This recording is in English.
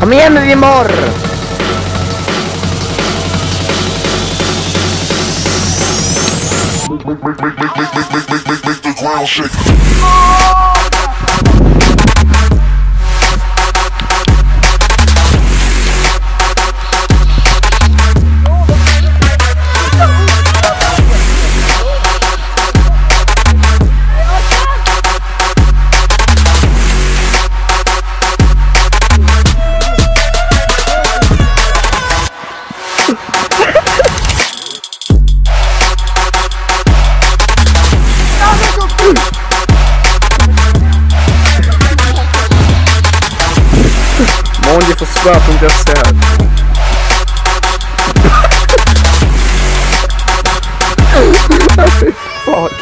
Kom igen nu Jimor! Make, make, make, make, make, make, make, make, make, make the ground shake. Молния посла пугасят. Fuck.